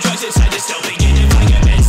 drugs inside is still it If I get